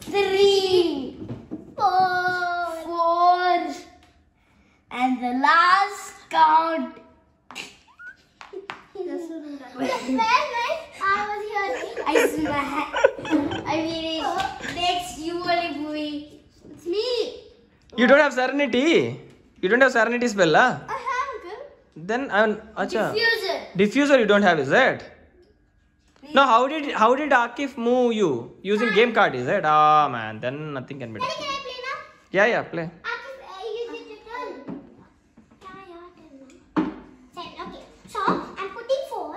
three, Four. four, and the last count. Where, where? I was here. I smack. I mean, it. next you only movie. It's me. You don't have Serenity? You don't have Serenity spell, ah? I have, uncle. Then I'm acha. Diffuser. Diffuser you don't have, is it? No, how did how did Akif move you? Using game card, is it? Ah man, then nothing can be done. Can I play now? Yeah, yeah, play. After uh, you did your turn. Yeah, yeah, turn. Okay. So I'm putting four.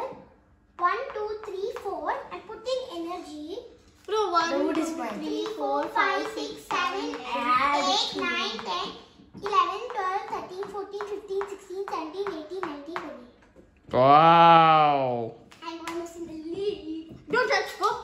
One, two, three, four. I'm putting energy. Bro, one, wood is two, fine. three, four, five, six, seven, Add eight, two. nine, ten, eleven, twelve, thirteen, fourteen, fifteen, sixteen, seventeen, eighteen, nineteen, twenty. Wow. I'm almost in the lead. Don't touch. Go.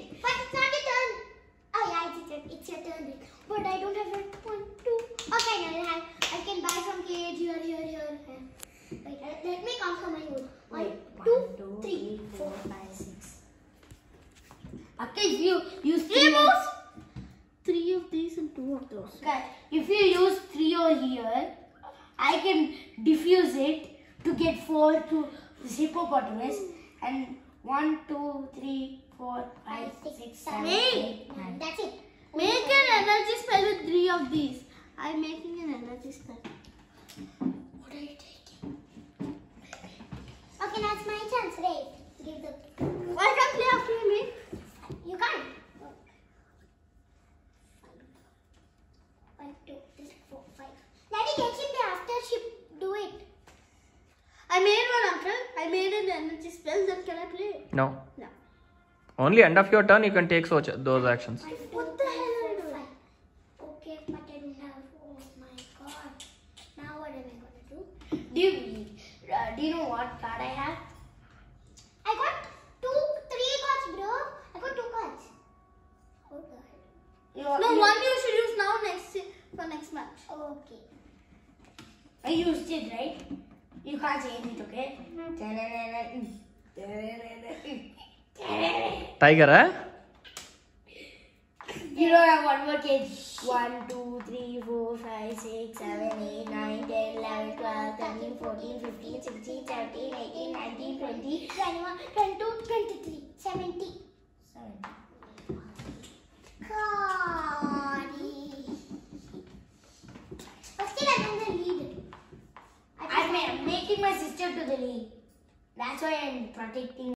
two, one, two, three, four. five, six. Okay, if you use Three three of these and two of those. Okay, if you use three over here, I can diffuse it to get four to hippopotamus and one, two, three, four, five, six, seven, eight, nine. That's it. Make an energy spell with three of these. I'm making an energy spell. Okay, that's my chance. Wait. Give the... I can play off me. Eh? You can't. One, two, three, four, five. Daddy, catch him after she do it. I made one, Uncle. I made an energy spell. Then can I play? No. No. Only end of your turn you can take so those actions. What the hell are you doing? Okay, but now, oh my god. Now what am I going to do? Do uh, do you know what card I have? I got two, three cards, bro. I got two cards. Oh god. No, one you should use now next for next match. Okay. I used it, right? You can't change it, okay? Tiger, eh? You don't have one more kid. 1, 2, 3, 4, 5, 6, 7, 8, 9, 10, 11, 14, 15, 16, 17, 18, 19, 20. 21, 22, 23, 70. God. But still, I'm the lead. I'm making my sister to the lead. That's why I'm protecting